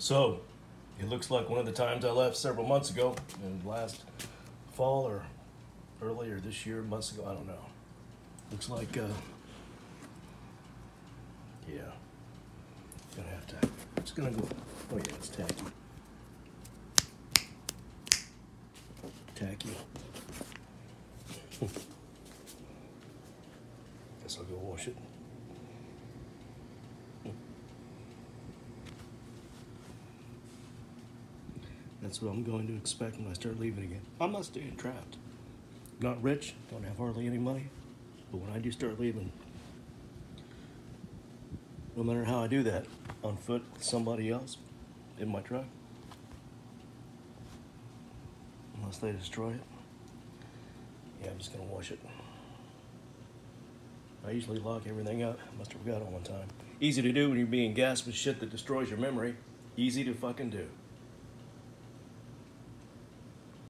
So, it looks like one of the times I left several months ago, and last fall or earlier this year, months ago, I don't know. Looks like, uh, yeah, gonna have to. It's gonna go. Oh yeah, it's tacky. Tacky. Guess I'll go wash it. That's what I'm going to expect when I start leaving again. I'm not staying trapped. Not rich, don't have hardly any money, but when I do start leaving, no matter how I do that, on foot with somebody else in my truck, unless they destroy it, yeah, I'm just gonna wash it. I usually lock everything up. Must have forgot it one time. Easy to do when you're being gassed with shit that destroys your memory. Easy to fucking do.